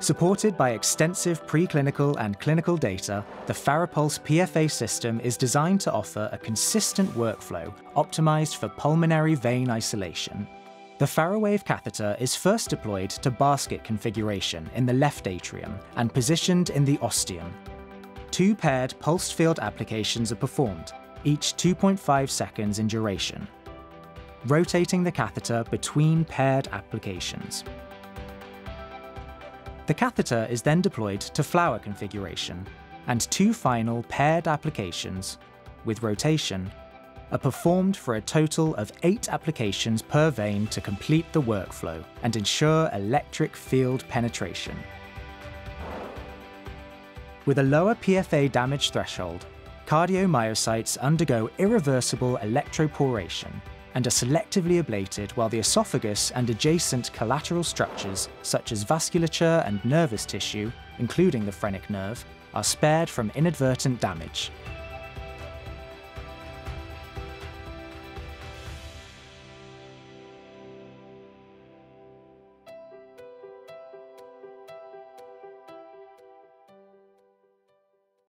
Supported by extensive preclinical and clinical data, the Farapulse PFA system is designed to offer a consistent workflow optimized for pulmonary vein isolation. The FARAWAVE catheter is first deployed to basket configuration in the left atrium and positioned in the ostium. Two paired pulsed field applications are performed, each 2.5 seconds in duration, rotating the catheter between paired applications. The catheter is then deployed to flower configuration, and two final paired applications, with rotation, are performed for a total of eight applications per vein to complete the workflow and ensure electric field penetration. With a lower PFA damage threshold, cardiomyocytes undergo irreversible electroporation and are selectively ablated while the esophagus and adjacent collateral structures, such as vasculature and nervous tissue, including the phrenic nerve, are spared from inadvertent damage.